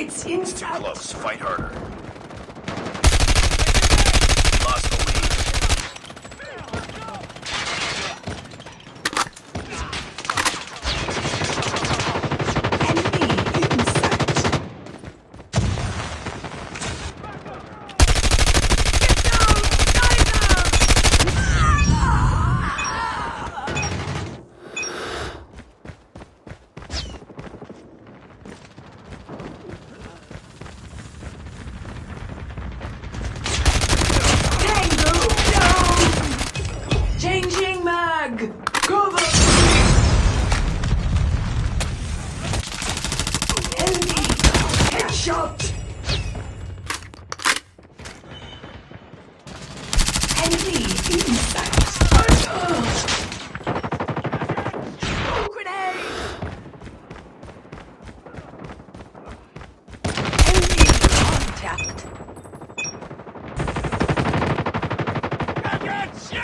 It's too Close. Fight harder.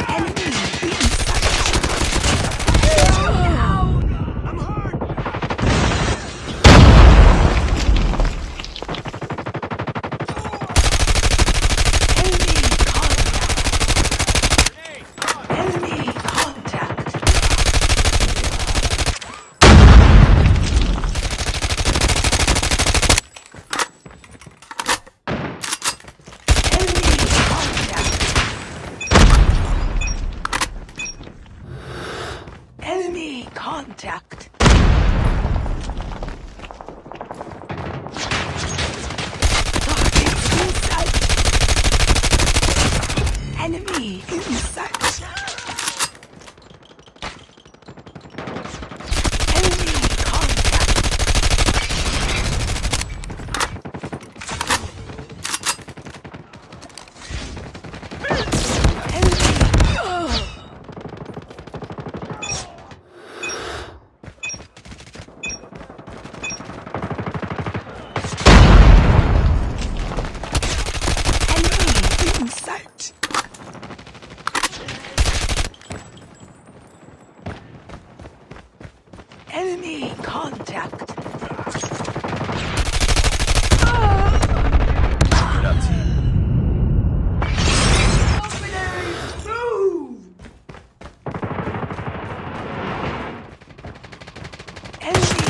And contact. Enemy in. Enemy contact. Enemy